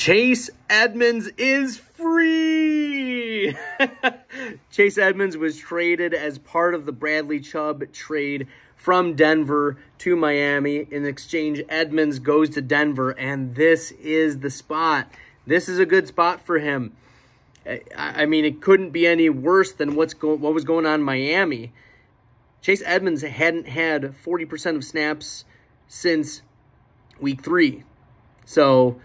Chase Edmonds is free. Chase Edmonds was traded as part of the Bradley Chubb trade from Denver to Miami. In exchange, Edmonds goes to Denver, and this is the spot. This is a good spot for him. I mean, it couldn't be any worse than what's go what was going on in Miami. Chase Edmonds hadn't had 40% of snaps since week three. So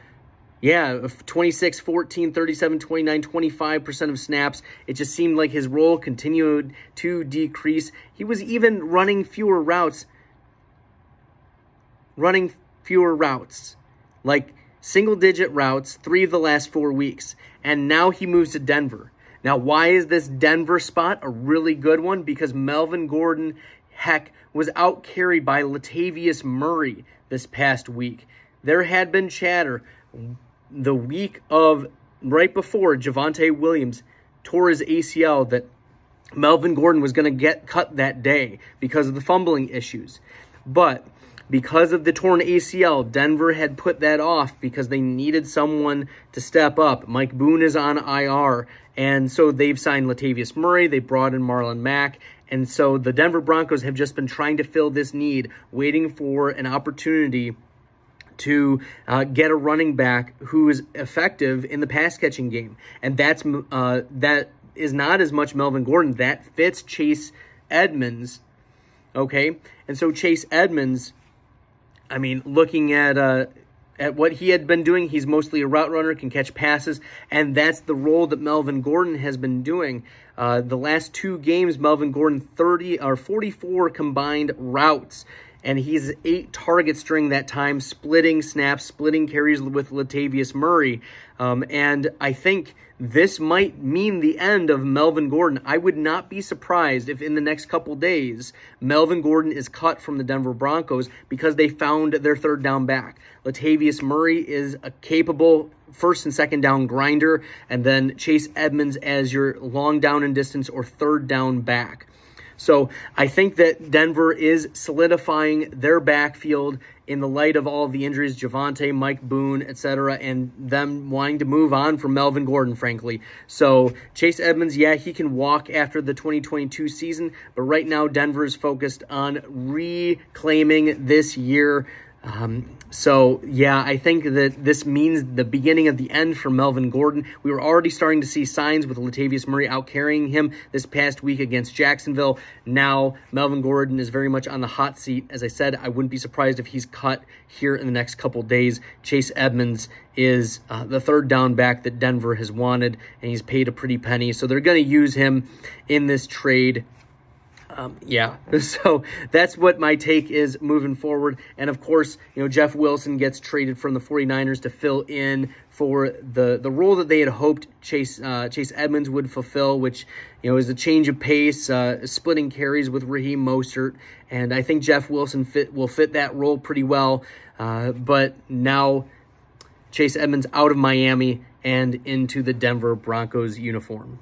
yeah, 26, 14, 37, 29, 25% of snaps. It just seemed like his role continued to decrease. He was even running fewer routes. Running fewer routes. Like single digit routes three of the last four weeks. And now he moves to Denver. Now, why is this Denver spot a really good one? Because Melvin Gordon, heck, was out carried by Latavius Murray this past week. There had been chatter the week of right before Javonte Williams tore his ACL that Melvin Gordon was going to get cut that day because of the fumbling issues. But because of the torn ACL, Denver had put that off because they needed someone to step up. Mike Boone is on IR, and so they've signed Latavius Murray. They brought in Marlon Mack. And so the Denver Broncos have just been trying to fill this need, waiting for an opportunity to uh, get a running back who is effective in the pass catching game, and that's uh, that is not as much Melvin Gordon. That fits Chase Edmonds. Okay, and so Chase Edmonds, I mean, looking at uh, at what he had been doing, he's mostly a route runner, can catch passes, and that's the role that Melvin Gordon has been doing. Uh, the last two games, Melvin Gordon 30 or 44 combined routes and he's eight targets during that time, splitting snaps, splitting carries with Latavius Murray. Um, and I think this might mean the end of Melvin Gordon. I would not be surprised if in the next couple days, Melvin Gordon is cut from the Denver Broncos because they found their third down back. Latavius Murray is a capable first and second down grinder, and then Chase Edmonds as your long down and distance or third down back. So I think that Denver is solidifying their backfield in the light of all the injuries, Javonte, Mike Boone, etc., and them wanting to move on from Melvin Gordon, frankly. So Chase Edmonds, yeah, he can walk after the 2022 season, but right now Denver is focused on reclaiming this year um, so, yeah, I think that this means the beginning of the end for Melvin Gordon. We were already starting to see signs with Latavius Murray out carrying him this past week against Jacksonville. Now, Melvin Gordon is very much on the hot seat. As I said, I wouldn't be surprised if he's cut here in the next couple days. Chase Edmonds is uh, the third down back that Denver has wanted, and he's paid a pretty penny. So they're going to use him in this trade um, yeah, so that's what my take is moving forward. And of course, you know, Jeff Wilson gets traded from the 49ers to fill in for the, the role that they had hoped Chase uh, Chase Edmonds would fulfill, which, you know, is a change of pace, uh, splitting carries with Raheem Mostert. And I think Jeff Wilson fit will fit that role pretty well. Uh, but now Chase Edmonds out of Miami and into the Denver Broncos uniform.